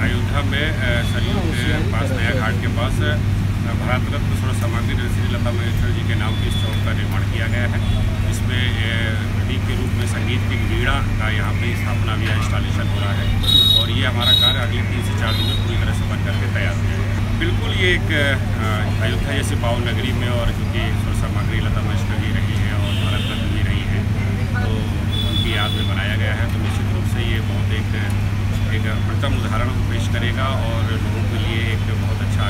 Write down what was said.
अयोध्या में सरयू के पास नया घाट के पास भारत रत्न स्वर्ण सामग्री श्री लता मंगेशकर जी के नाम की इस चौक का निर्माण किया गया है। इसमें प्रतीक के रूप में संगीत की वीणा का यहाँ पे स्थापना भी इंस्टॉलेशन हो रहा है। और ये हमारा कार्य अगले तीन से चार दिन में पूरी तरह से बन करके तैयार हो बिल्कुल ये एक अयोध्या जैसे पावन नगरी में और चूँकि स्वर्ण सामग्री लता मंगेशकर जी रही है और भारत रत्न भी रही है तो उनकी याद में बनाया गया है तो निश्चित रूप से ये बहुत एक प्रथम उदाहरण पेश करेगा और लोगों के लिए एक बहुत अच्छा